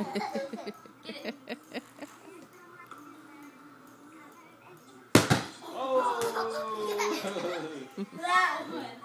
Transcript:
oh! that one.